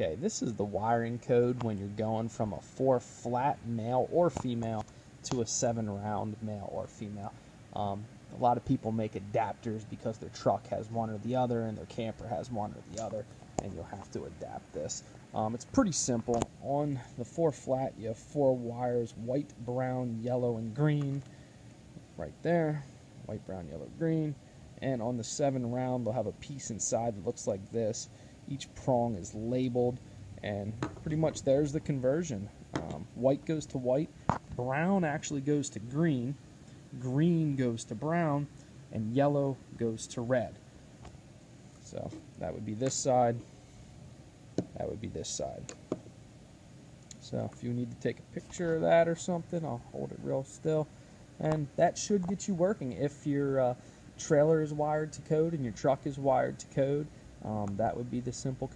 Okay, this is the wiring code when you're going from a four flat male or female to a seven round male or female. Um, a lot of people make adapters because their truck has one or the other and their camper has one or the other, and you'll have to adapt this. Um, it's pretty simple. On the four flat, you have four wires white, brown, yellow, and green. Right there white, brown, yellow, green. And on the seven round, they'll have a piece inside that looks like this. Each prong is labeled, and pretty much there's the conversion. Um, white goes to white, brown actually goes to green, green goes to brown, and yellow goes to red. So that would be this side, that would be this side. So if you need to take a picture of that or something, I'll hold it real still. And that should get you working. If your uh, trailer is wired to code and your truck is wired to code, um, that would be the simple